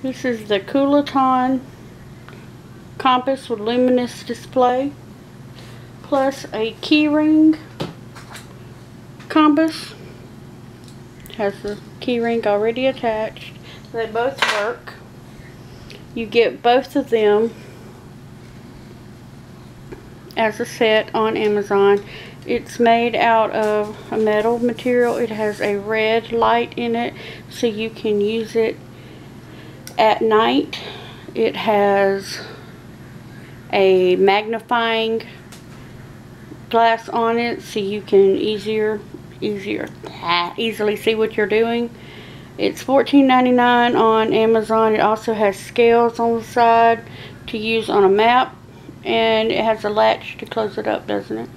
This is the Kulaton compass with luminous display plus a keyring compass. Has the keyring already attached. They both work. You get both of them as a set on Amazon. It's made out of a metal material. It has a red light in it so you can use it at night. It has a magnifying glass on it so you can easier easier easily see what you're doing. It's $14.99 on Amazon. It also has scales on the side to use on a map and it has a latch to close it up, doesn't it?